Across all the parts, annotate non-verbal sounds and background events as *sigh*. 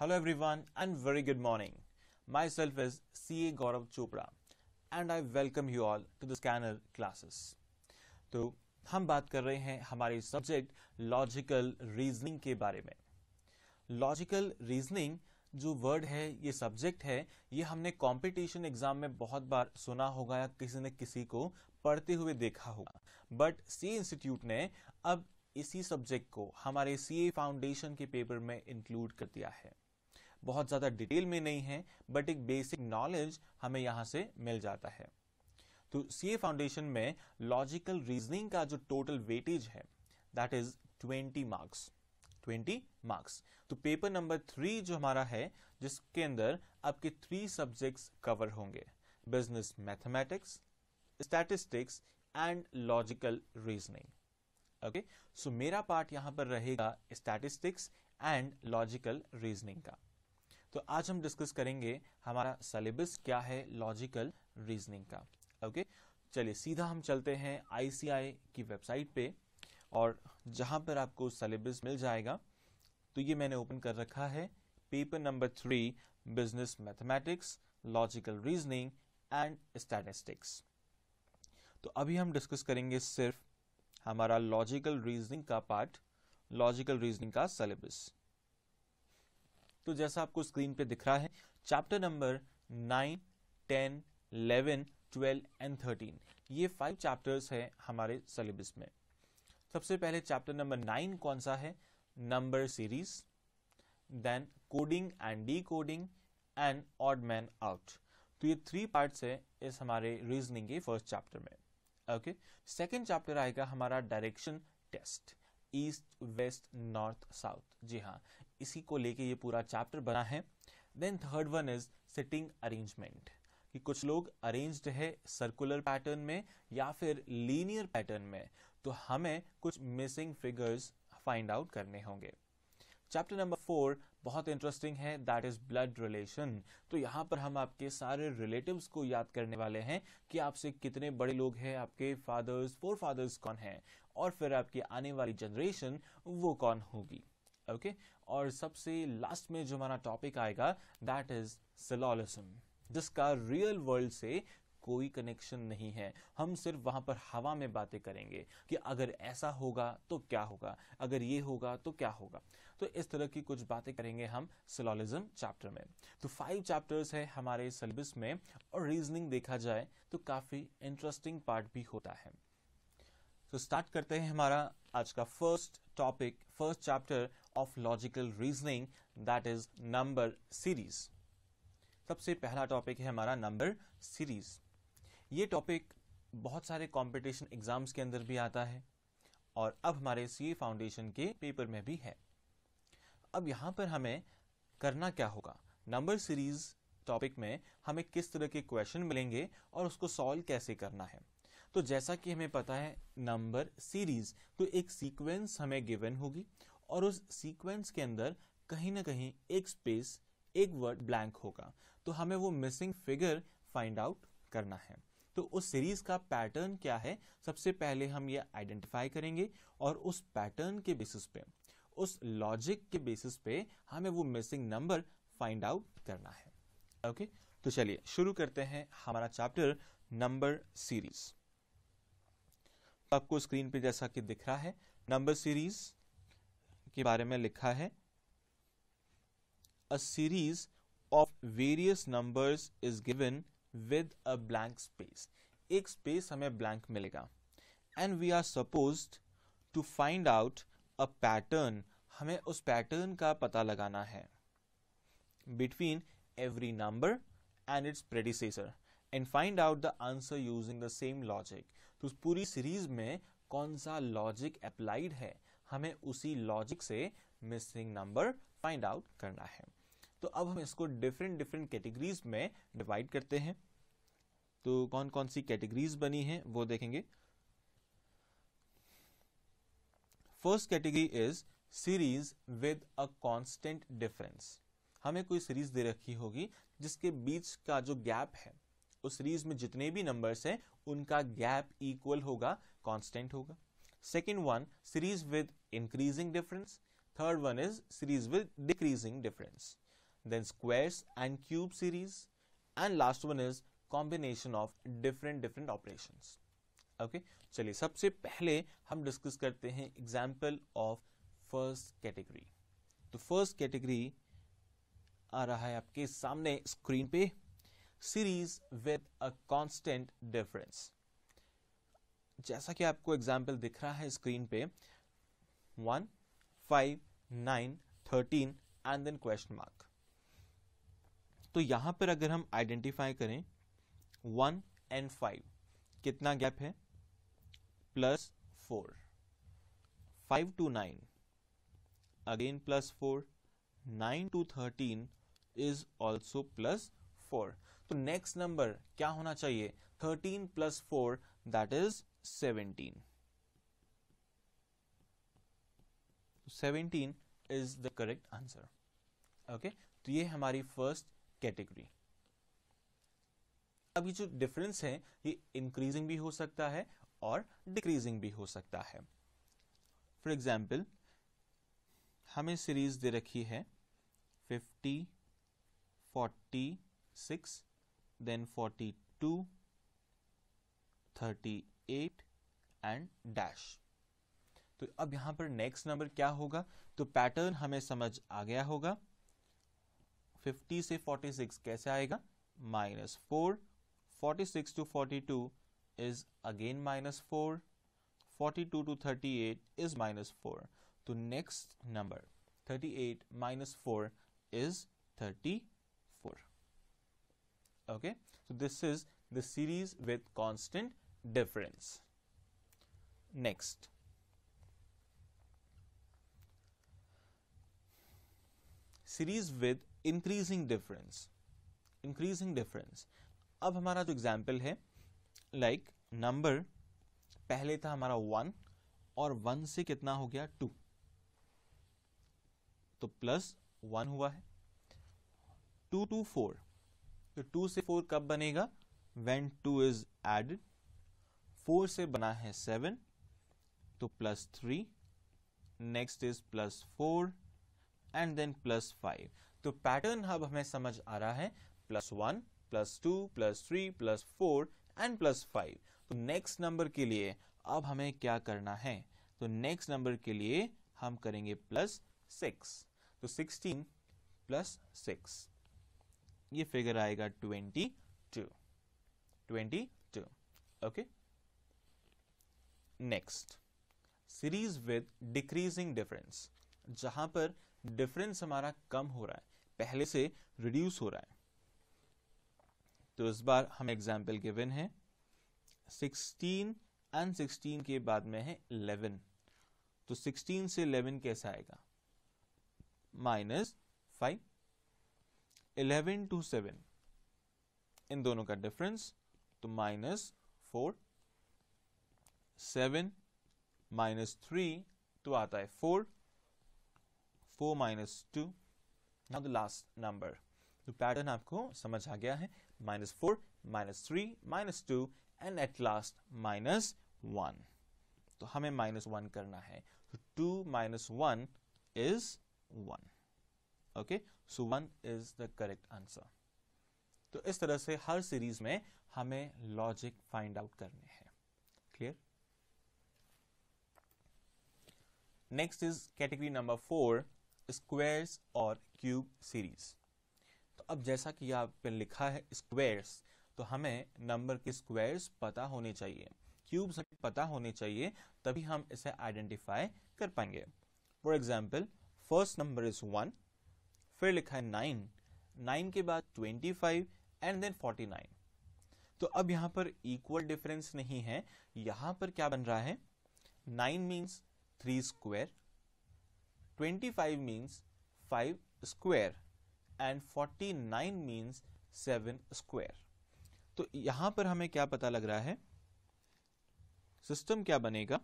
Hello, everyone, and very good morning. Myself is CA Gaurav Chopra, and I welcome you all to the scanner classes. तो हम बात कर रहे हैं हमारे सब्जेक्ट लॉजिकल रीजनिंग के बारे में लॉजिकल रीजनिंग जो वर्ड है, ये सब्जेक्ट है, ये हमने कंपटीशन एग्ज़ाम में बहुत बार सुना होगा या किसी ने किसी को पढ़ते हुए देखा होगा बट सी इंस्टीट्यूट ने अब इसी सब्जेक्ट को हमारे सीए फाउंडेशन के पेपर में इंक्लूड कर दिया है बहुत ज़्यादा डिटेल में नहीं है बट एक बेसिक नॉलेज हमें यहाँ से मिल जाता है। तो सी फाउंडेशन में लॉजिकल रीजनिंग का जो टोटल वेटेज है दैट इज़ 20 मार्क्स 20 मार्क्स तो पेपर नंबर थ्री जो हमारा है, जिसके अंदर आपके थ्री सब्जेक्ट्स कवर होंगे business mathematics statistics and logical reasoning okay so मेरा पार्ट यहाँ पर रहेगा स्टैटिस्टिक्स एंड लॉजिकल रीजनिंग का। तो आज हम डिस्कस करेंगे हमारा सिलेबस क्या है लॉजिकल रीजनिंग का। ओके चलिए, सीधा हम चलते हैं आईसीआई की वेबसाइट पे और जहाँ पर आपको सिलेबस मिल जाएगा तो ये मैंने ओपन कर रखा है। Paper number three business mathematics logical reasoning and statistics तो अभी हम डिस्कस करेंगे सिर्फ़ हमारा लॉजिकल रीजनिंग का पार्ट लॉजिकल रीजनिंग का सिलेबस तो जैसा आपको स्क्रीन पे दिख रहा है chapter number nine ten eleven twelve and thirteen ये फाइव चैप्टर्स है हमारे सिलेबस में। सबसे पहले चैप्टर नंबर नाइन कौन सा है? Number series then coding and decoding and odd man out तो ये थ्री पार्ट्स है इस हमारे रीजनिंग के फ़र्स्ट चैप्टर में। ओके सेकेंड चैप्टर आएगा हमारा direction test east west north south जी हाँ इसी को लेके ये पूरा चैप्टर बना है। Then third one is sitting arrangement कि कुछ लोग अरेंज्ड है सर्कुलर पैटर्न में या फिर लीनियर पैटर्न में तो हमें कुछ मिसिंग फिगर्स फाइंड आउट करने होंगे। चैप्टर नंबर फोर बहुत इंटरेस्टिंग है दैट इज़ ब्लड रिलेशन तो यहाँ पर हम आपके सारे रिलेटिव्स को याद करने वाले हैं कि आपसे कितने बड़े लोग हैं, आपके फादर्स फोर फादर्स कौन हैं, और फिर आपकी आने वाली जनरेशन वो कौन होगी। Okay okay? और सबसे लास्ट में जो हमारा टॉपिक आएगा दैट इज़ सिलोलिज्म जिसका रियल वर्ल्ड से कोई कनेक्शन नहीं है। हम सिर्फ़ वहाँ पर हवा में बातें करेंगे कि अगर ऐसा होगा तो क्या होगा, अगर ये होगा तो क्या होगा। तो इस तरह की कुछ बातें करेंगे हम सिलोलिज्म चैप्टर में। तो फाइव चैप्टर्स है हमारे सिलेबस में, और रीजनिंग देखा जाए तो काफ़ी इंटरेस्टिंग पार्ट भी होता है। तो स्टार्ट करते हैं हमारा आज का first topic first chapter of logical reasoning that is number series सबसे पहला टॉपिक है हमारा नंबर सीरीज़ ये टॉपिक बहुत सारे कंपटीशन एग्ज़ाम्स के अंदर भी आता है और अब हमारे सी फाउंडेशन के पेपर में भी है। अब यहाँ पर हमें करना क्या होगा? नंबर सीरीज़ टॉपिक में हमें किस तरह के क्वेश्चन मिलेंगे और उसको सॉल्व कैसे करना है? तो जैसा कि हमें पता है नंबर सीरीज़ तो एक सीक्वेंस हमें गिवन होगी और उस सीक्वेंस के अंदर कहीं ना कहीं एक स्पेस एक वर्ड ब्लैंक होगा। तो हमें वो मिसिंग फिगर फाइंड आउट करना है। तो उस सीरीज़ का पैटर्न क्या है? सबसे पहले हम ये आइडेंटिफाई करेंगे और उस पैटर्न के बेसिस पे, उस लॉजिक के बेसिस पे हमें वो मिसिंग नंबर फाइंड आउट करना है। Okay okay? तो चलिए, शुरू करते हैं हमारा चैप्टर नंबर सीरीज़ आपको स्क्रीन पे जैसा कि दिख रहा है नंबर सीरीज़ के बारे में लिखा है। A series of various numbers is given with a blank space एक स्पेस हमें ब्लैंक मिलेगा। And we are suppose to find out a pattern हमें उस पैटर्न का पता लगाना है। Between every number and its predecessor and find out the answer using the same logic तो उस पूरी सीरीज़ में कौन सा लॉजिक अप्लाइड है? हमें उसी लॉजिक से मिसिंग नंबर फाइंड आउट करना है। तो अब हम इसको डिफरेंट डिफरेंट कैटेगरीज में डिवाइड करते हैं। तो कौन कौन सी कैटेगरीज बनी है, वो देखेंगे। First category is series with a constant difference हमें कोई सीरीज़ दे रखी होगी, जिसके बीच का जो गैप है, उस सीरीज़ में जितने भी नंबर्स हैं, उनका गैप इक्वल होगा कांस्टेंट होगा। Second one series with increasing difference third one is series with decreasing difference then squares and cube series. And last one is combination of different different operations. Okay? चलिए, सबसे पहले हम discuss करते हैं example of first category तो first category आ रहा है आपके सामने स्क्रीन पे. Series with a constant difference जैसा कि आपको एग्ज़ाम्पल दिख रहा है स्क्रीन पे one five nine thirteen and then question mark तो यहाँ पर अगर हम आइडेंटिफाई करें वन एंड फाइव कितना गैप है? Plus four five to nine again plus four nine to thirteen is also plus four तो नेक्स्ट नंबर क्या होना चाहिए? Thirteen plus four that is seventeen seventeen is the correct answer okay तो ये हमारी first category अभी जो difference है, ये इंक्रीजिंग भी हो सकता है और डिक्रीजिंग भी हो सकता है. फॉर एग्ज़ाम्पल हमें सीरीज़ दे रखी है 50 46 देन 42 38 एंड डैश। तो अब यहाँ पर नेक्स्ट नंबर क्या होगा? तो पैटर्न हमें समझ आ गया होगा। 50 से 46 कैसे आएगा? Minus four. Forty six to forty two is again minus four. Forty two to thirty eight is minus four. तो next number, thirty eight minus four is thirty four. okay so this is the series with constant difference. Next. Series with increasing difference. Increasing difference. अब हमारा जो example है like like, number पहले था हमारा one और one से कितना हो गया टू तो प्लस वन हुआ है। टू टू फोर तो टू से फोर कब बनेगा? When two is added four से बना है सेवन तो plus three next is plus four and then plus five तो पैटर्न अब हमें समझ आ रहा है plus one plus two plus three plus four and plus five तो नेक्स्ट नंबर के लिए अब हमें क्या करना है? तो नेक्स्ट नंबर के लिए हम करेंगे प्लस सिक्स तो सिक्सटीन प्लस सिक्स ये फिगर आएगा twenty two twenty two okay next series with decreasing difference जहाँ पर डिफरेंस हमारा कम हो रहा है, पहले से रिड्यूस हो रहा है। तो इस बार हम एग्ज़ाम्पल गिवन है। 16 एंड 16 के बाद में है 11 तो 16 से 11 कैसा आएगा? Minus five eleven to seven इन दोनों का डिफरेंस तो minus four seven minus three तो आता है four four minus two now the last number तो पैटर्न आपको समझ आ गया है. Minus four minus three minus two and at last minus one तो हमें माइनस वन करना है. तो two minus one is one okay so one is the correct answer तो इस तरह से हर सीरीज़ में हमें लॉजिक फाइंड आउट करने हैं. Clear next is category number four squares और क्यूब सीरीज़ तो अब जैसा कि यहाँ पे लिखा है स्क्वेयर्स तो हमें नंबर के स्क्वेयर्स पता होने चाहिए। क्यूब्स हमें पता होने चाहिए, तभी हम इसे आइडेंटिफाई कर पाएँगे। For example first number is one फिर लिखा है नाइन नाइन के बाद twenty five and then forty nine तो अब यहाँ पर इक्वल डिफरेंस नहीं है। यहाँ पर क्या बन रहा है? Nine means three square twenty five means five square and forty nine means seven square तो यहाँ पर हमें क्या पता लग रहा है? सिस्टम क्या बनेगा?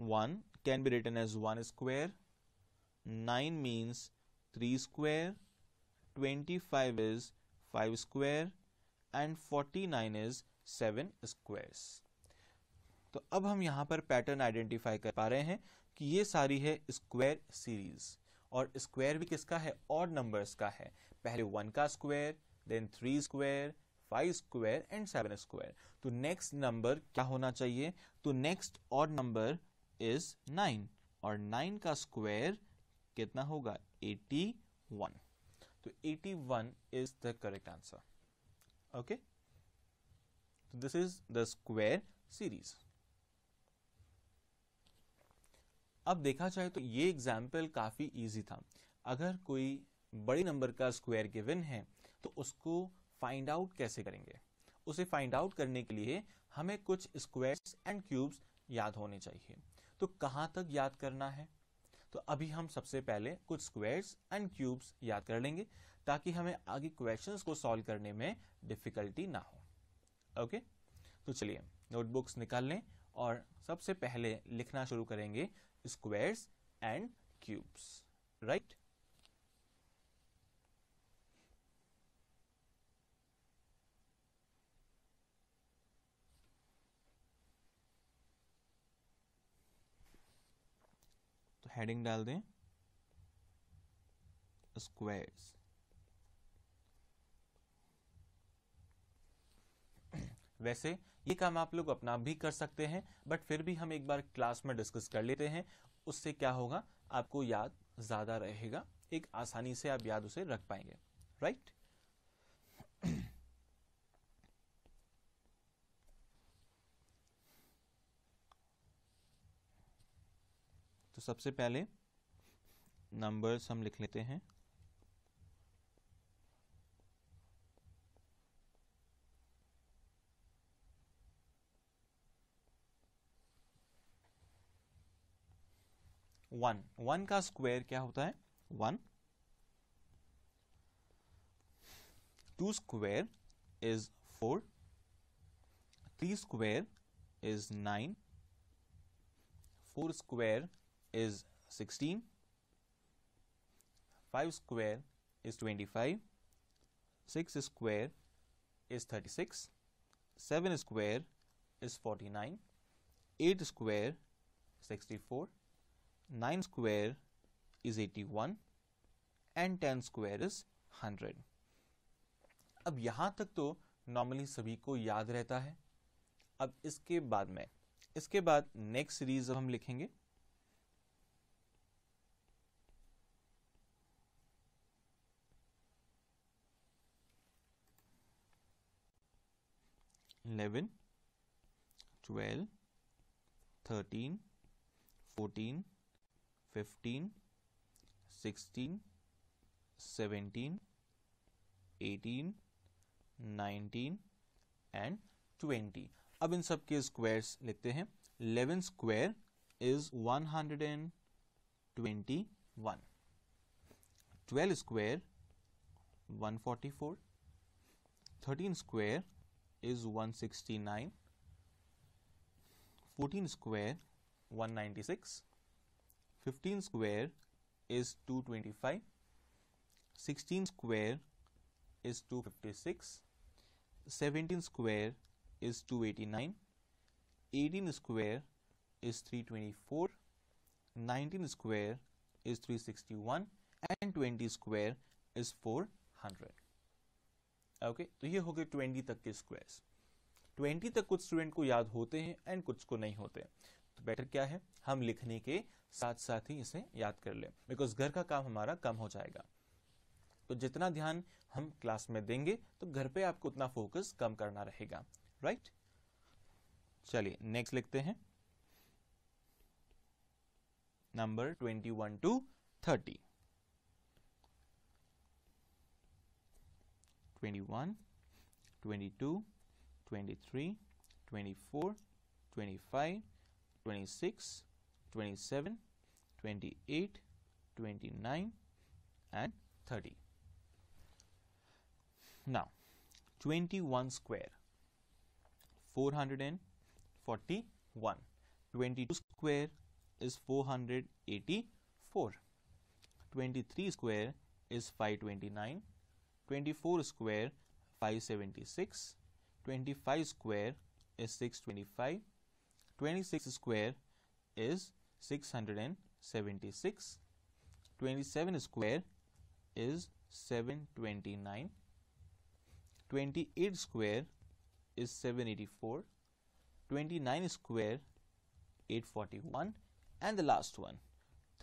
One can be written as one square nine means three square twenty five is five square and forty nine is seven squares तो अब हम यहाँ पर पैटर्न आइडेंटिफाई कर पा रहे हैं कि ये सारी है स्क्वायर सीरीज़ और स्क्वायर भी किसका है? और नंबर्स का है. पहले वन का square then three square five square and seven square तो नेक्स्ट नंबर क्या होना चाहिए? तो नेक्स्ट और नंबर इज़ नाइन और नाइन का स्क्वायर कितना होगा? एटी वन तो eighty one is the correct answer okay this is the square series अब देखा जाए तो ये एग्ज़ाम्पल काफ़ी इजी था। अगर कोई बड़ी नंबर का स्क्वायर गिवन है तो उसको फाइंड आउट कैसे करेंगे? उसे फाइंड आउट करने के लिए हमें कुछ स्क्वायर्स एंड क्यूब्स याद होने चाहिए। तो कहाँ तक याद करना है? तो अभी हम सबसे पहले कुछ स्क्वायर्स एंड क्यूब्स याद कर लेंगे, ताकि हमें आगे क्वेश्चंस को सॉल्व करने में डिफिकल्टी ना हो। ओके तो चलिए नोटबुक्स निकाल लें और सबसे पहले लिखना शुरू करेंगे। स्क्वायर्स एंड क्यूब्स राइट तो हेडिंग डाल दें. स्क्वायर्स *coughs* वैसे ये काम आप लोग अपना भी कर सकते हैं बट फिर भी हम एक बार क्लास में डिस्कस कर लेते हैं, उससे क्या होगा, आपको याद ज़्यादा रहेगा, एक आसानी से आप याद उसे रख पाएँगे राइट तो सबसे पहले नंबर्स हम लिख लेते हैं। वन वन का स्क्वायर क्या होता है? One. Two square is four three square is nine four square is sixteen five square is twenty five six square is thirty six seven square is forty nine eight square sixty four 9 square is 81 and 10 square is 100 अब यहाँ तक तो normally सभी को याद रहता है। अब इसके बाद में, इसके बाद नेक्स्ट सीरीज़ हम लिखेंगे eleven twelve thirteen fourteen 15 16 17 18 19 and 20 अब इन सब के स्क्वायर्स लिखते हैं। 11 square is 121 12 square 144 13 square is 169 14 square 196 15 square is 225 16 square is 256 17 square is 289 18 square is 324 19 square is 361 and 20 square is 400 okay तो ये हो गए 20 तक के स्क्वायर्स 20 तक कुछ स्टूडेंट को याद होते हैं एंड कुछ को नहीं होते तो बेटर क्या है? हम लिखने के साथ साथ ही इसे याद कर ले। बिकॉज़ घर का काम हमारा कम हो जाएगा। तो जितना ध्यान हम क्लास में देंगे तो घर पे आपको उतना फोकस कम करना रहेगा। राइट चलिए नेक्स्ट लिखते हैं। Number twenty one to thirty twenty one twenty two twenty three twenty four twenty five 26, 27, 28, 29 and 30. Now 21 square. 441 22 square is 484 23 square is 529 24 square 576 25 square is 625 26 square is 676 27 square is 729 28 square is 784 29 square 841 and the last one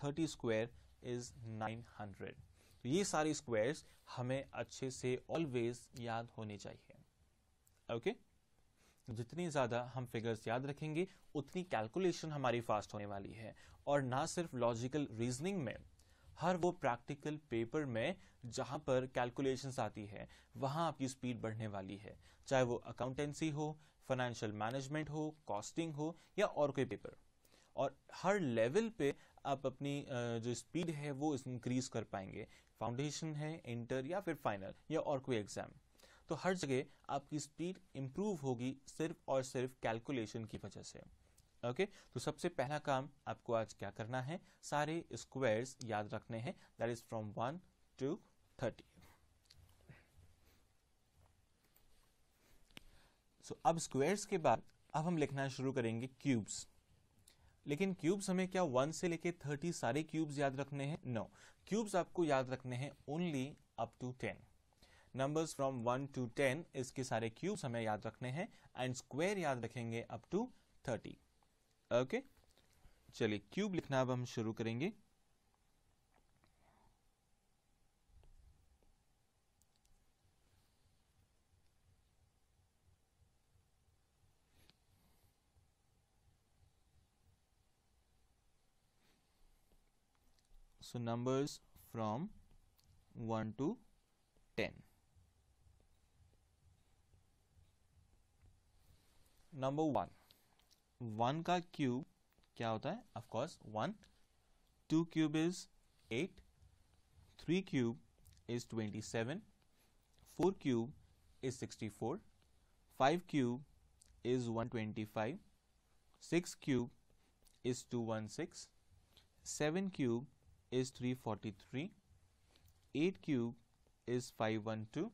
30 square is 900 तो ये सारे squares हमें अच्छे से always याद होने चाहिए okay okay? जितनी ज़्यादा हम फिगर्स याद रखेंगे, उतनी कैलकुलेशन हमारी फास्ट होने वाली है। और ना सिर्फ़ लॉजिकल रीजनिंग में, हर वो प्रैक्टिकल पेपर में जहाँ पर कैलकुलेशंस आती है, वहाँ आपकी स्पीड बढ़ने वाली है। चाहे वो अकाउंटेंसी हो फाइनेंशियल मैनेजमेंट हो कॉस्टिंग हो, या और कोई पेपर और हर लेवल पे आप अपनी जो स्पीड है, वो इंक्रीज कर पाएँगे। फाउंडेशन है इंटर या फिर फाइनल या और कोई एग्ज़ाम तो हर जगह आपकी स्पीड इंप्रूव होगी सिर्फ़ और सिर्फ़ कैलकुलेशन की वजह से। Okay okay? तो सबसे पहला काम आपको आज क्या करना है? सारे स्क्वायर्स याद रखने हैं। That is from one to thirty so अब स्क्वायर्स के बाद, अब हम लिखना शुरू करेंगे क्यूब्स लेकिन क्यूब्स हमें क्या वन से लेके थर्टी सारे क्यूब्स याद रखने हैं? No no. क्यूब्स आपको याद रखने हैं only up to ten numbers from one to ten इसके सारे क्यूब्स हमें याद रखने हैं एंड स्क्वायर याद रखेंगे अप टू थर्टी ओके चलिए क्यूब लिखना अब हम शुरू करेंगे. So numbers from 1 to 10 number 1 one का क्यूब क्या होता है? Of course one two cube is eight three cube is twenty seven four cube is sixty four five cube is one twenty five six cube is 216 7 cube is 343 8 cube is 512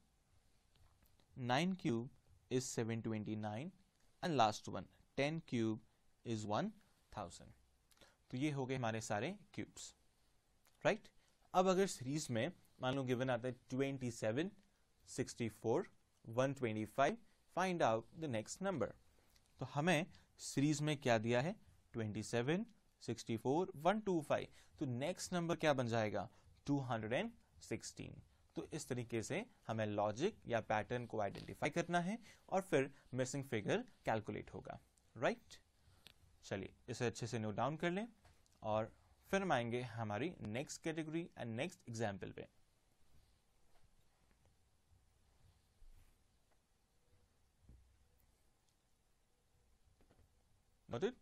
9 cube is 729 and last one ten cube is one thousand तो ये हो गए हमारे सारे cubes right right? अब अगर series में मान लो गिवन आता है twenty seven sixty four one twenty five find out the next number तो हमें सीरीज़ में क्या दिया है? Twenty seven sixty four one two five तो नेक्स्ट नंबर क्या बन जाएगा? टू हंड्रेड एंड सिक्सटीन तो इस तरीके से हमें लॉजिक या पैटर्न को आइडेंटिफाई करना है और फिर मिसिंग फिगर कैलकुलेट होगा। राइट चलिए, इसे अच्छे से नोट डाउन कर लें और फिर हम आएँगे हमारी next category and next example पे। Noted?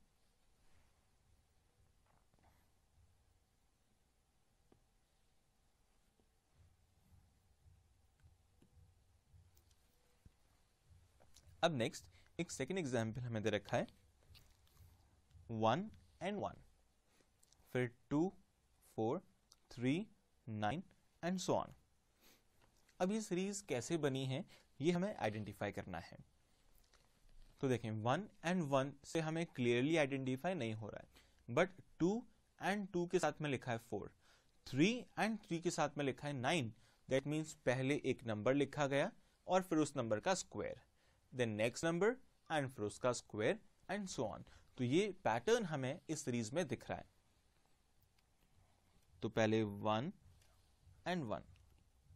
अब नेक्स्ट एक सेकेंड एग्ज़ाम्पल हमें दे रखा है। वन एंड वन फिर two four three nine and so on अब ये सीरीज़ कैसे बनी है, ये हमें आइडेंटिफाई करना है। तो देखें वन एंड वन से हमें क्लियरली आइडेंटिफाई नहीं हो रहा है। बट टू एंड टू के साथ में लिखा है फोर थ्री एंड थ्री के साथ में लिखा है नाइन दैट मीन्स पहले एक नंबर लिखा गया और फिर उस नंबर का square then next number and फिर उसका स्क्वायर एंड सो ऑन तो ये पैटर्न हमें इस सीरीज़ में दिख रहा है। तो पहले one and one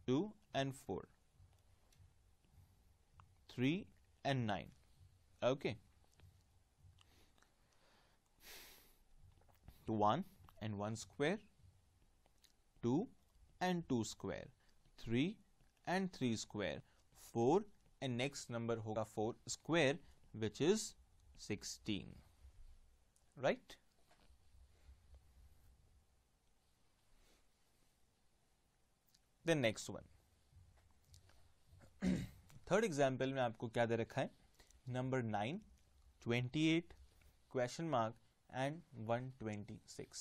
two and four three and nine okay तो one and one square two and two square three and three square four and next number होगा four square which is sixteen right the next one third example में आपको क्या दे रखा है? Number nine twenty eight question mark and one twenty six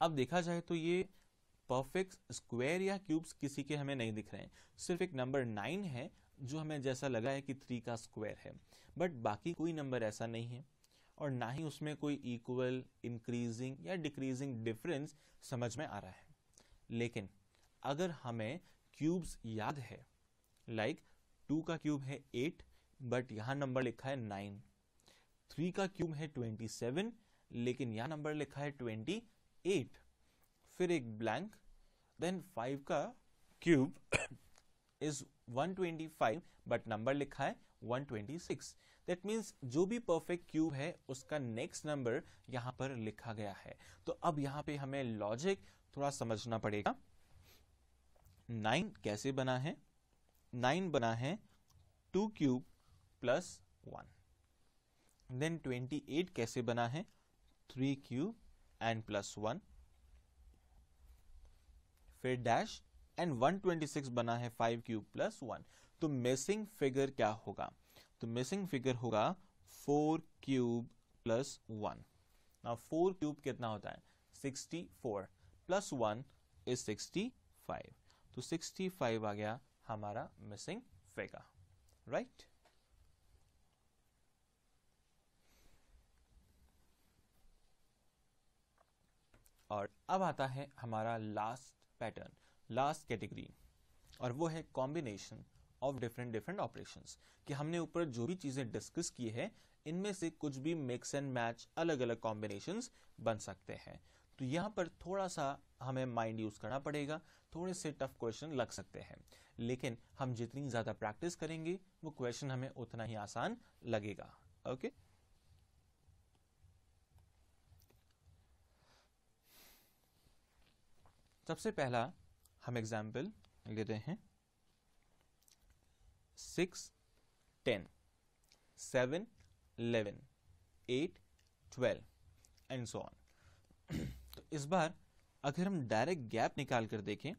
अब देखा जाए तो ये परफेक्ट स्क्वायर या क्यूब्स किसी के हमें नहीं दिख रहे हैं। सिर्फ़ एक नंबर नाइन है जो हमें जैसा लगा है कि थ्री का स्क्वायर है। बट बाकी कोई नंबर ऐसा नहीं है। और ना ही उसमें कोई इक्वल इंक्रीजिंग या डिक्रीजिंग डिफरेंस समझ में आ रहा है। लेकिन अगर हमें क्यूब्स याद है लाइक like, टू का क्यूब है एट बट यहाँ नंबर लिखा है नाइन थ्री का क्यूब है ट्वेंटी सेवन लेकिन यहाँ नंबर लिखा है ट्वेंटी एट फिर एक ब्लैंक देन फाइव का क्यूब इज़ 125 बट नंबर लिखा है 126 दैट मीन्स जो भी परफेक्ट क्यूब है, उसका नेक्स्ट नंबर यहाँ पर लिखा गया है। तो अब यहाँ पे हमें लॉजिक थोड़ा समझना पड़ेगा। नाइन कैसे बना है? नाइन बना है two cube plus one then twenty eight कैसे बना है? Three cube and plus one फिर डैश एंड 126 बना है 5 क्यूब प्लस वन तो मिसिंग फिगर क्या होगा? तो मिसिंग फिगर होगा 4 क्यूब प्लस वन ना फोर क्यूब कितना होता है? 64 प्लस वन इज़ 65 तो 65 आ गया हमारा मिसिंग फिगर राइट और अब आता है हमारा लास्ट पैटर्न लास्ट कैटेगरी और वो है combination of different different operations कि हमने ऊपर जो भी चीज़ें डिस्कस की है, इनमें से कुछ भी मिक्स एंड मैच अलग अलग कॉम्बिनेशंस बन सकते हैं। तो यहाँ पर थोड़ा सा हमें माइंड यूज़ करना पड़ेगा, थोड़े से टफ क्वेश्चन लग सकते हैं। लेकिन हम जितनी ज़्यादा प्रैक्टिस करेंगे, वो क्वेश्चन हमें उतना ही आसान लगेगा। ओके सबसे पहला हम एग्ज़ाम्पल लेते हैं। Six ten seven eleven eight twelve and so on तो इस बार अगर हम डायरेक्ट गैप निकाल कर देखें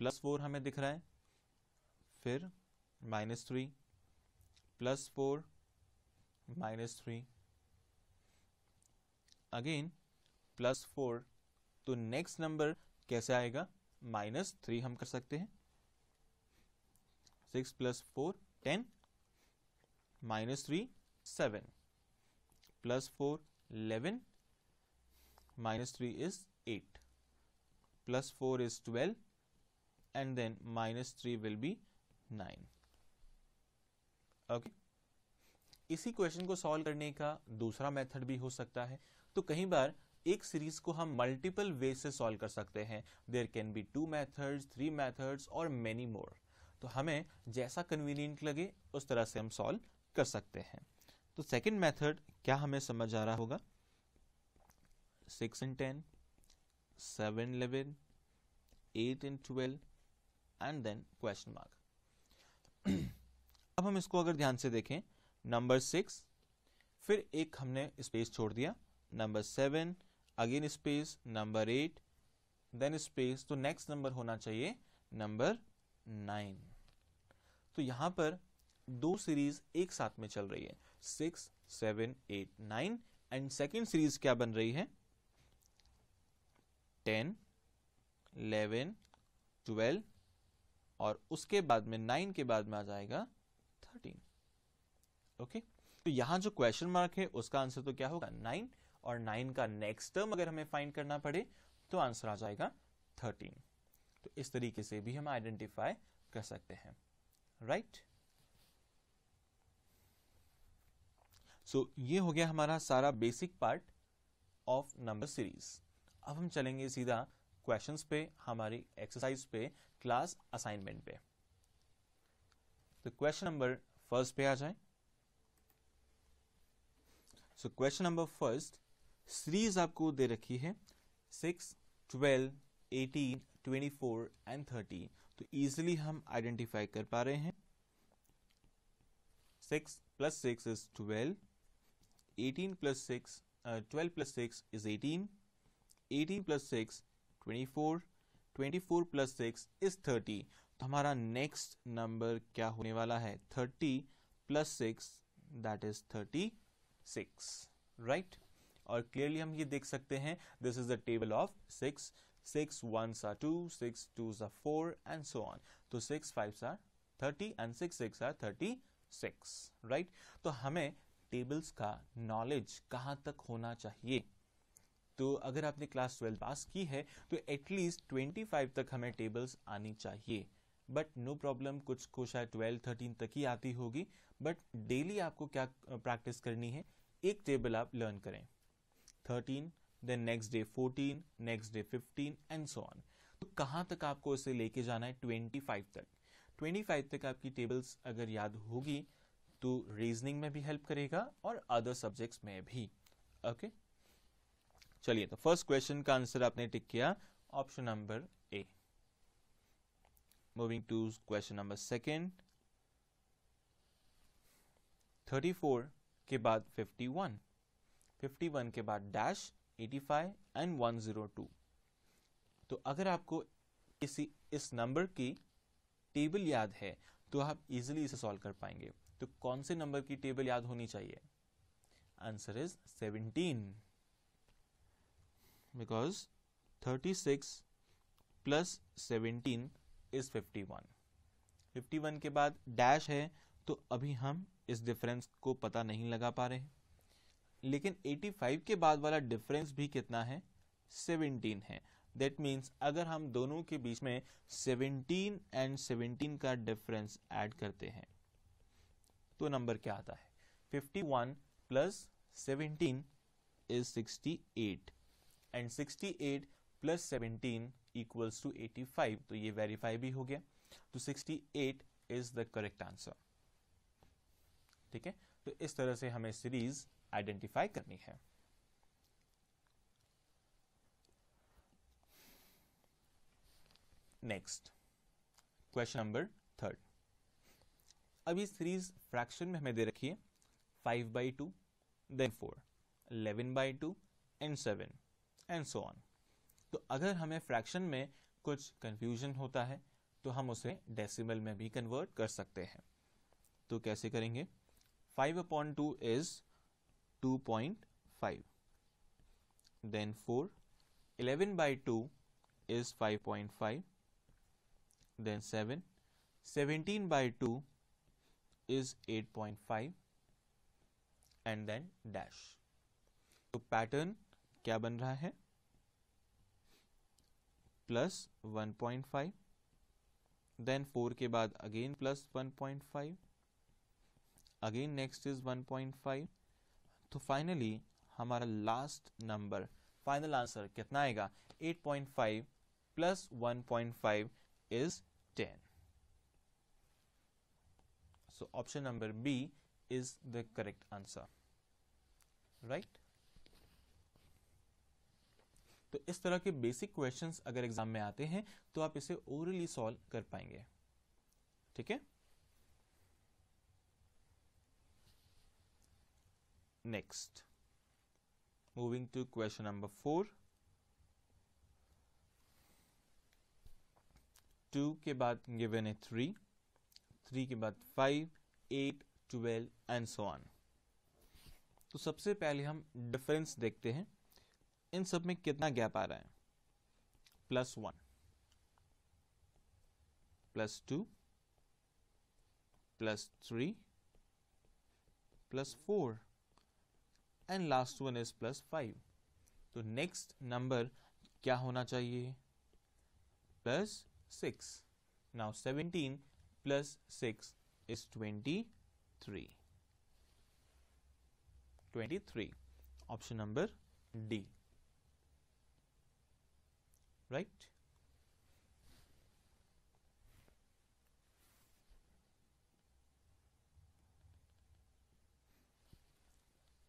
प्लस फोर हमें दिख रहा है, फिर minus three plus four minus three again plus four तो नेक्स्ट नंबर कैसे आएगा? माइनस थ्री हम कर सकते हैं। Six plus four ten minus three seven plus four eleven minus three is eight plus four is twelve and then minus three will be nine okay इसी question को solve करने का दूसरा मेथड भी हो सकता है। तो कई बार एक सीरीज़ को हम मल्टीपल वे से सॉल्व कर सकते हैं। There can be two methods three methods और मेनी मोर तो हमें जैसा कन्वीनियंट लगे, उस तरह से हम सॉल्व कर सकते हैं। तो सेकंड मेथड क्या हमें समझ आ रहा होगा? Six and ten seven eleven eight and twelve and then question mark अब हम इसको अगर ध्यान से देखें नंबर सिक्स फिर एक हमने स्पेस छोड़ दिया। Number seven again space number eight then space तो नेक्स्ट नंबर होना चाहिए नंबर नाइन तो यहाँ पर दो सीरीज़ एक साथ में चल रही है। Six seven eight nine and second series क्या बन रही है? टेन इलेवन ट्वेल्व और उसके बाद में नाइन के बाद में आ जाएगा थर्टीन ओके okay? तो यहाँ जो क्वेश्चन मार्क है, उसका आंसर तो क्या होगा? नाइन और नाइन का नेक्स्ट टर्म अगर हमें फाइंड करना पड़े तो आंसर आ जाएगा थर्टीन तो इस तरीके से भी हम आइडेंटिफाई कर सकते हैं। राइट सो so, ये हो गया हमारा सारा basic part of number series अब हम चलेंगे सीधा क्वेश्चंस पे हमारी एक्सरसाइज पे क्लास असाइनमेंट पे. तो क्वेश्चन नंबर फ़र्स्ट पे आ जाए। So question number first series आपको दे रखी है six, twelve, eighteen, twenty four and thirty. तो इजिली हम आइडेंटिफाई कर पा रहे हैं। Six plus six is twelve, eighteen plus six twelve plus six is eighteen eighteen plus six twenty four twenty four plus six is thirty. तो हमारा next number क्या होने वाला है? Thirty plus six that is thirty six right और clearly हम ये देख सकते हैं this is the table of six six one are two six two are four and so on तो six five are thirty and six six are thirty six right तो हमें tables का नॉलेज कहाँ तक होना चाहिए? तो अगर आपने क्लास ट्वेल्व पास की है तो एटलीस्ट ट्वेंटी फाइव तक हमें टेबल्स आनी चाहिए। बट नो प्रॉब्लम कुछ को शायद ट्वेल्व थर्टीन तक ही आती होगी। बट डेली आपको क्या प्रैक्टिस करनी है? एक टेबल आप लर्न करें। Thirteen then next day fourteen next day fifteen and so on तो कहाँ तक आपको इसे लेके जाना है? ट्वेंटी फाइव तक। ट्वेंटी फाइव तक आपकी टेबल्स अगर याद होगी तो रीजनिंग में भी हेल्प करेगा और अदर सब्जेक्ट्स में भी। ओके? चलिए तो फ़र्स्ट क्वेश्चन का आंसर आपने टिक किया। Option number A moving to question number second 34 के बाद 51 51 के बाद डैश 85 एंड 102 तो अगर आपको किसी इस नंबर की टेबल याद है तो आप इजीली इसे सॉल्व कर पाएँगे। तो कौन से नंबर की टेबल याद होनी चाहिए? Answer is 17 because 36 plus 17 is 51 51 के बाद डैश है तो अभी हम इस डिफरेंस को पता नहीं लगा पा रहे हैं। लेकिन 85 के बाद वाला डिफरेंस भी कितना है? 17 है। दैट मीन्स अगर हम दोनों के बीच में 17 एंड 17 का डिफरेंस ऐड करते हैं तो नंबर क्या आता है? 51 one plus 17 is 68 and 68 plus 17 equals to 85 तो ये वेरीफाई भी हो गया। तो 68 इज़ द करेक्ट आंसर ठीक है? तो इस तरह से हमें सीरीज़ आइडेंटिफाई करनी है। नेक्स्ट क्वेश्चन नंबर थर्ड अभी सीरीज़ फ्रैक्शन में हमें दे रखी है five by two then four eleven by two and seven and so on तो अगर हमें फ्रैक्शन में कुछ कंफ्यूजन होता है तो हम उसे डेसिमल में भी कन्वर्ट कर सकते हैं। तो कैसे करेंगे? 5 upon 2 is 2.5 then 4 11 by 2 is 5.5 then 7 17 by 2 is 8.5 and then dash. तो पैटर्न क्या बन रहा है? प्लस 1.5 देन 4 के बाद again plus 1.5 again next is 1.5 तो फाइनली हमारा लास्ट नंबर फाइनल आंसर कितना आएगा? 8.5 plus 1.5 is 10 so option number B is the correct answer right तो इस तरह के बेसिक क्वेश्चंस अगर एग्ज़ाम में आते हैं तो आप इसे ओरली सॉल्व कर पाएँगे। ठीक है? Next. Moving to question number 4 2 के बाद given है 3 3 के बाद 5 8 12 एंड सो ऑन तो सबसे पहले हम डिफरेंस देखते हैं। इन सब में कितना गैप आ रहा है? Plus one plus two plus three plus four and last one is plus five तो नेक्स्ट नंबर क्या होना चाहिए? Plus six now seventeen plus six is twenty three twenty three option number D right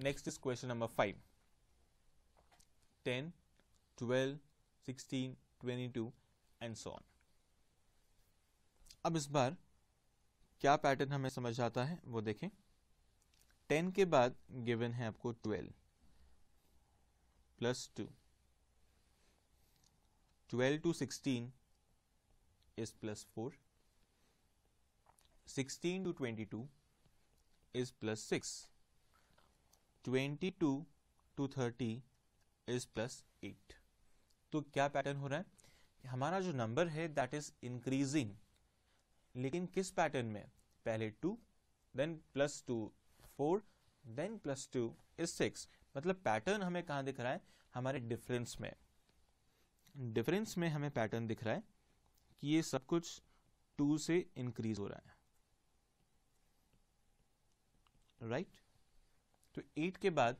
next is question number five ten twelve sixteen twenty two and so on अब इस बार क्या pattern हमें समझ आता है, वो देखें। टेन के बाद गिवन है आपको twelve plus two twelve to sixteen is plus four sixteen to twenty two is plus six 22 to 30 is plus 8 तो क्या पैटर्न हो रहा है? हमारा जो नंबर है दैट इज़ इंक्रीजिंग लेकिन किस पैटर्न में? पहले two then plus two four then plus two is six मतलब पैटर्न हमें कहाँ दिख रहा है? हमारे डिफरेंस में. डिफरेंस में हमें पैटर्न दिख रहा है कि ये सब कुछ टू से इंक्रीज हो रहा है. Right right? तो एट के बाद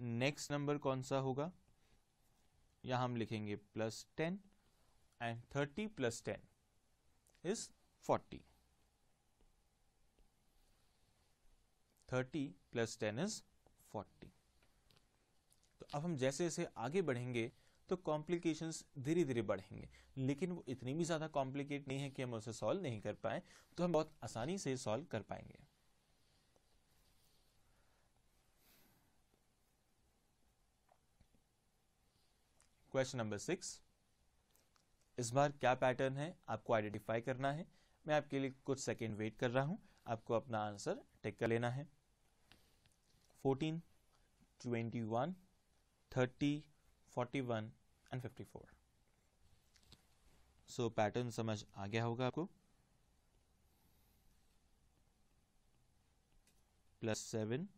नेक्स्ट नंबर कौन सा होगा? यहाँ हम लिखेंगे plus ten and thirty plus ten is forty thirty plus ten is forty तो अब हम जैसे जैसे आगे बढ़ेंगे तो कॉम्प्लिकेशंस धीरे धीरे बढ़ेंगे। लेकिन वो इतनी भी ज़्यादा कॉम्प्लिकेट नहीं है कि हम उसे सॉल्व नहीं कर पाए तो हम बहुत आसानी से सॉल्व कर पाएँगे। क्वेश्चन नंबर सिक्स इस बार क्या पैटर्न है? आपको आइडेंटिफाई करना है। मैं आपके लिए कुछ सेकेंड वेट कर रहा हूँ। आपको अपना आंसर टेक कर लेना है। 14, 21, 30, 41 एंड 54 सो पैटर्न समझ आ गया होगा आपको। Plus seven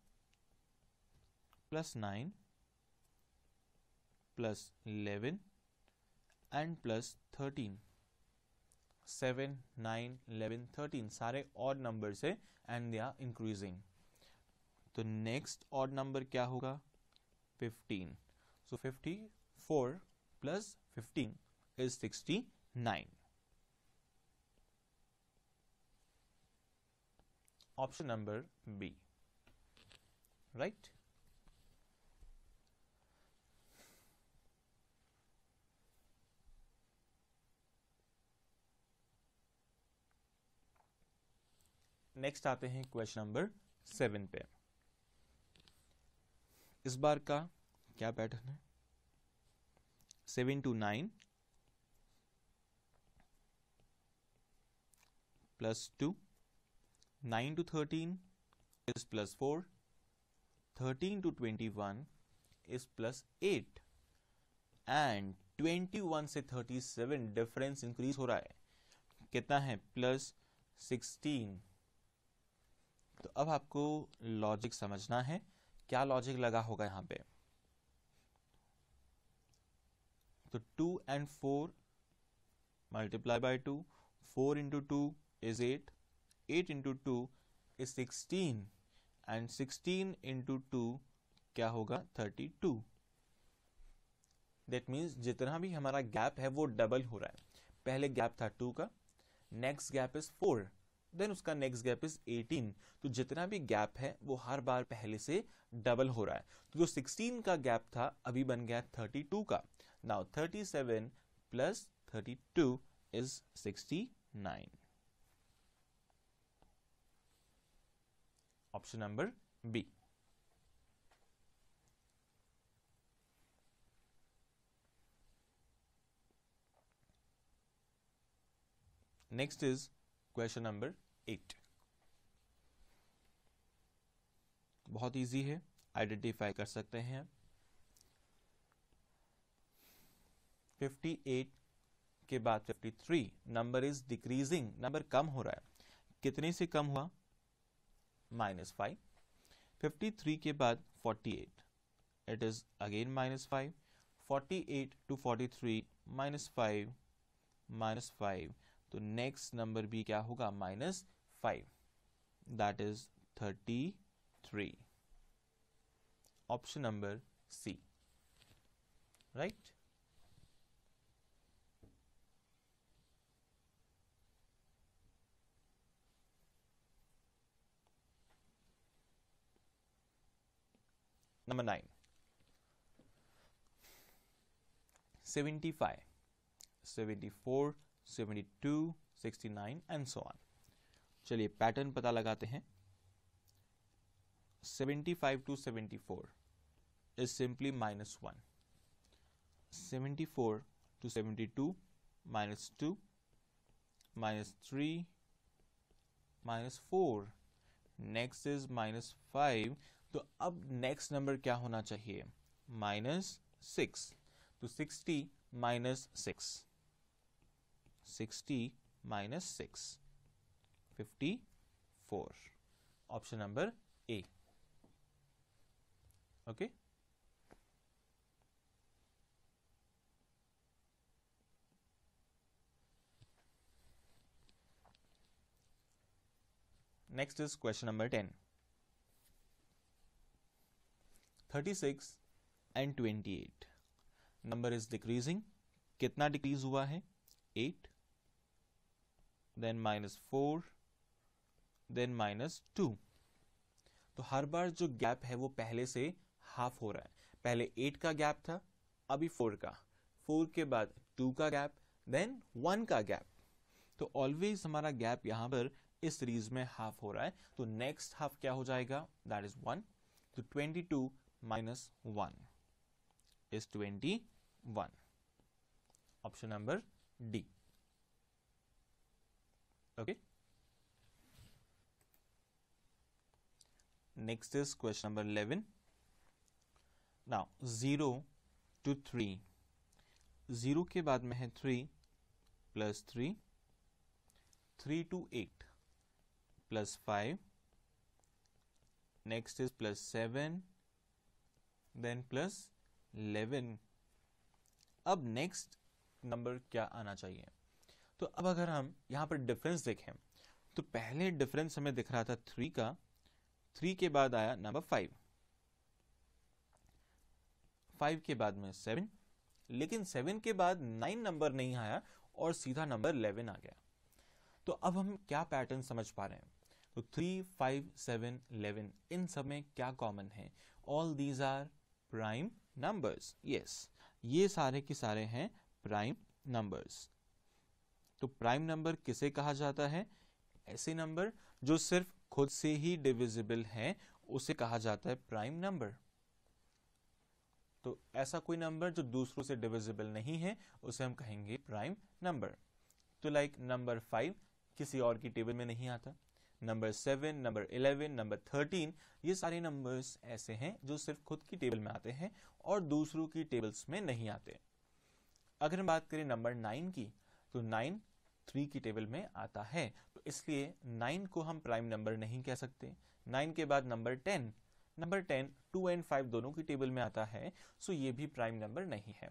plus nine plus eleven and plus thirteen seven nine eleven thirteen सारे ऑड नंबर से एंड दे आर इंक्रीजिंग तो नेक्स्ट ऑड नंबर क्या होगा 15 so so 54 plus 15 is 69 option number B right Next आते हैं question number seven पे। इस बार का क्या पैटर्न है? Seven to nine plus two nine to thirteen is plus four thirteen to twenty one is plus eight and twenty one से thirty seven difference increase हो रहा है। कितना है? प्लस सिक्सटीन तो अब आपको लॉजिक समझना है। क्या लॉजिक लगा होगा यहाँ पे? तो two and four multiply by two four into two is eight eight into two is sixteen and sixteen into two क्या होगा? थर्टी टू दैट मीन्स जितना भी हमारा गैप है, वो डबल हो रहा है। पहले गैप था टू का next gap is four then उसका नेक्स्ट गैप इज़ 18 तो जितना भी गैप है, वो हर बार पहले से डबल हो रहा है। तो जो 16 का गैप था, अभी बन गया 32 का। Now 37 seven plus 32 is 69 option number B next is question number eight बहुत इजी है. आइडेंटिफाई कर सकते हैं. 58 के बाद 53 नंबर इज़ डिक्रीजिंग नंबर कम हो रहा है. कितने से कम हुआ? माइनस फाइव फिफ्टी थ्री के बाद 48 it is again minus five forty eight to forty three minus five minus five तो नेक्स्ट नंबर भी क्या होगा? Minus five that is thirty three option number C right number nine seventy five seventy four 72, 69 and so on चलिए pattern पता लगाते हैं। 75 to 74 is simply minus one 74 to 72 minus two minus three minus four next is minus five तो अब next number क्या होना चाहिए? Minus six तो sixty minus six 60 minus 6 54 option number A okay? Next is question number ten 36 and 28 number is decreasing कितना decrease हुआ है? 8 then minus four then minus two तो हर बार जो गैप है वो पहले से हाफ़ हो रहा है। पहले एट का गैप था, अभी फोर का। फोर के बाद टू का गैप देन वन का गैप तो ऑलवेज हमारा गैप यहाँ पर इस सीरीज़ में हाफ़ हो रहा है। तो नेक्स्ट हाफ़ क्या हो जाएगा? दैट इज़ वन तो 22 minus 1 is 21. Option number D. Okay. Next is question number 11. Now 0 to 3. 0 के बाद में है 3 plus 3. 3 to 8 plus 5. Next is plus 7 then plus 11 अब नेक्स्ट नंबर क्या आना चाहिए तो अब अगर हम यहाँ पर डिफरेंस देखें तो पहले डिफरेंस हमें दिख रहा था थ्री का थ्री के बाद आया नंबर फाइव फाइव के बाद में सेवन लेकिन सेवन के बाद नाइन नंबर नहीं आया और सीधा नंबर इलेवन आ गया। तो अब हम क्या पैटर्न समझ पा रहे हैं? तो थ्री फाइव सेवन इलेवन इन सब में क्या कॉमन है? All these are prime numbers yes ये सारे के सारे हैं प्राइम नंबर्स तो प्राइम नंबर किसे कहा जाता है? ऐसे नंबर जो सिर्फ़ खुद से ही डिविजिबल है, उसे कहा जाता है प्राइम नंबर। तो ऐसा कोई नंबर जो दूसरों से डिविजिबल नहीं है, उसे हम कहेंगे प्राइम नंबर। तो लाइक नंबर फाइव किसी और की टेबल में नहीं आता। Number seven, number eleven, number thirteen, ये सारे नंबर्स ऐसे हैं जो सिर्फ़ खुद की टेबल में आते हैं और दूसरों की टेबल्स में नहीं आते। अगर हम बात करें नंबर नाइन की तो नाइन थ्री की टेबल में आता है। तो इसलिए नाइन को हम प्राइम नंबर नहीं कह सकते। नाइन के बाद number ten number ten two and five दोनों की टेबल में आता है सो ये भी प्राइम नंबर नहीं है।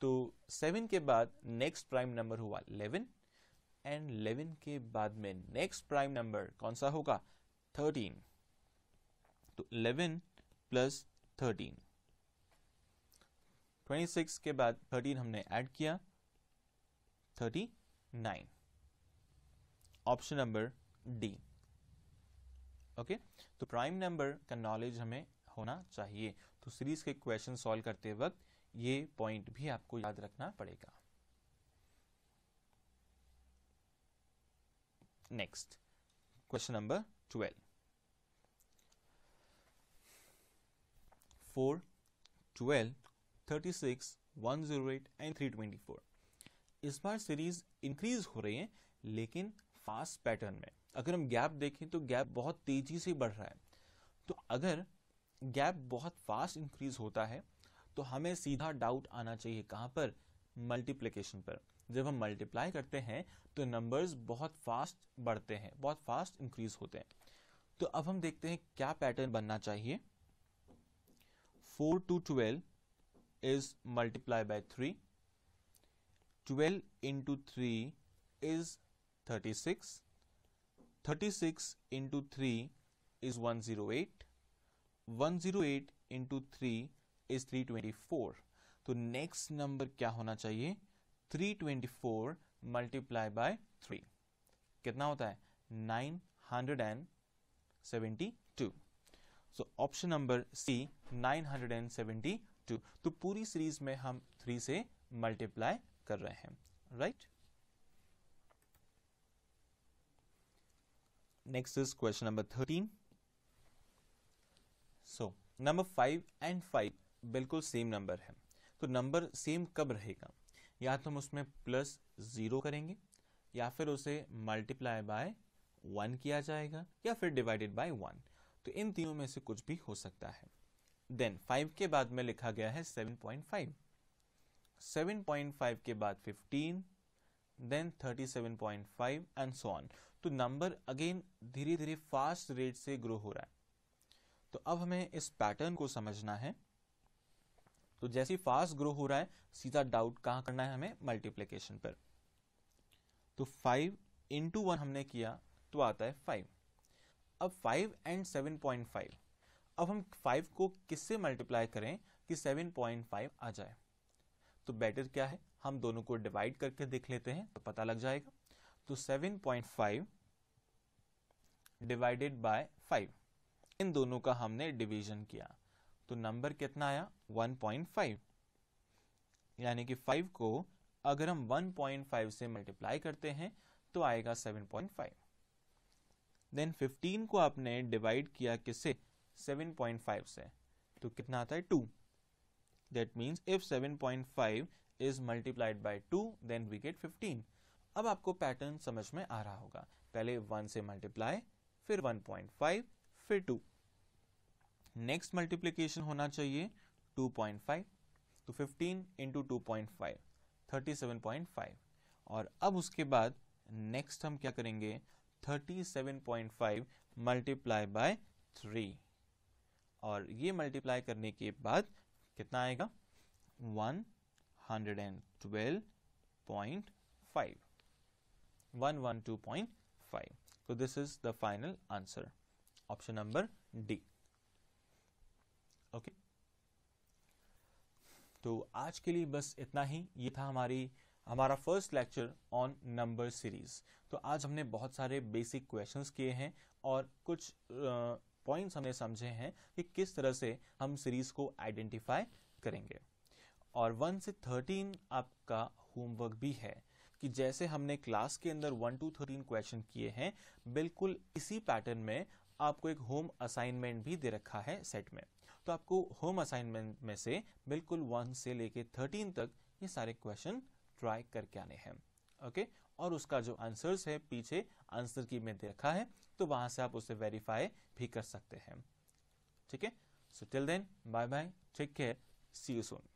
तो सेवन के बाद नेक्स्ट प्राइम नंबर हुआ इलेवन एंड 11 के बाद में नेक्स्ट प्राइम नंबर कौन सा होगा? 13 तो 11 प्लस 13 26 के बाद 13 हमने ऐड किया। 39 ऑप्शन नंबर डी। ओके? तो प्राइम नंबर का नॉलेज हमें होना चाहिए। तो सीरीज़ के क्वेश्चन सॉल्व करते वक्त ये पॉइंट भी आपको याद रखना पड़ेगा। Next question number twelve four twelve thirty six one zero eight and 324 इस बार सीरीज़ इंक्रीज हो रही है, लेकिन फास्ट पैटर्न में, अगर हम गैप देखें तो गैप बहुत तेज़ी से बढ़ रहा है। तो अगर गैप बहुत फास्ट इंक्रीज होता है तो हमें सीधा डाउट आना चाहिए कहाँ पर? मल्टीप्लीकेशन पर। जब हम मल्टीप्लाई करते हैं तो नंबर्स बहुत फास्ट बढ़ते हैं, बहुत फास्ट इंक्रीज होते हैं। तो अब हम देखते हैं क्या पैटर्न बनना चाहिए। Four to twelve is multiply by three twelve into three is thirty six thirty six into three is one zero eight one zero eight into three is three twenty four तो next number क्या होना चाहिए? 324 multiply by three कितना होता है? 972 सो option number सी 972 तो पूरी series में हम थ्री से मल्टीप्लाई कर रहे हैं right next is question number thirteen so number five and five बिल्कुल सेम नंबर है। तो नंबर सेम कब रहेगा? या तो हम उसमें प्लस ज़ीरो करेंगे, या फिर उसे मल्टीप्लाई बाय वन किया जाएगा, या फिर डिवाइडेड बाय वन तो इन तीनों में से कुछ भी हो सकता है। देन फाइव के बाद में लिखा गया है seven point five seven point five के बाद fifteen then thirty seven point five and so on तो नंबर अगेन धीरे धीरे फास्ट रेट से ग्रो हो रहा है। तो अब हमें इस पैटर्न को समझना है। तो जैसे फास्ट ग्रो हो रहा है, सीधा डाउट कहाँ करना है हमें? मल्टीप्लीकेशन पर। तो फाइव इंटू वन हमने किया तो आता है फाइव अब five and seven point five अब हम फाइव को किससे मल्टीप्लाई करें कि सेवन पॉइंट फाइव आ जाए? तो बेटर क्या है? हम दोनों को डिवाइड करके देख लेते हैं तो पता लग जाएगा। तो seven point five divided by five इन दोनों का हमने डिवीज़न किया। तो नंबर कितना आया? 1.5 यानी कि 5 को अगर हम 1.5 से मल्टीप्लाई करते हैं तो आएगा 7.5 देन 15 को आपने डिवाइड किया किससे? 7.5 से। तो कितना आता है? 2 that means if 7.5 is multiplied by 2 then we get 15 अब आपको पैटर्न समझ में आ रहा होगा। पहले 1 से मल्टीप्लाई फिर 1.5 फिर 2 नेक्स्ट मल्टीप्लीकेशन होना चाहिए 2.5 तो 15 into two point five thirty seven point five और अब उसके बाद नेक्स्ट हम क्या करेंगे? 37.5 मल्टीप्लाई बाय थ्री और ये मल्टीप्लाई करने के बाद कितना आएगा? 112.5 112.5 so, this is the final answer. Option number D. Okay तो आज के लिए बस इतना ही। ये था हमारी, हमारा first lecture on number series तो आज हमने बहुत सारे बेसिक क्वेश्चंस किए हैं और कुछ पॉइंट्स हमने समझे हैं कि किस तरह से हम सीरीज़ को आइडेंटिफाई करेंगे। और वन से थर्टीन आपका होमवर्क भी है कि जैसे हमने क्लास के अंदर वन टू थर्टीन क्वेश्चन किए हैं, बिल्कुल इसी पैटर्न में आपको एक होम असाइनमेंट भी दे रखा है सेट में। तो आपको होम असाइनमेंट में से बिल्कुल वन से लेके थर्टीन तक ये सारे क्वेश्चन ट्राई करके आने हैं। ओके और उसका जो आंसर्स है, पीछे आंसर की में दे रखा है तो वहाँ से आप उसे वेरीफाई भी कर सकते हैं। ठीक है? So till then bye bye take care see you soon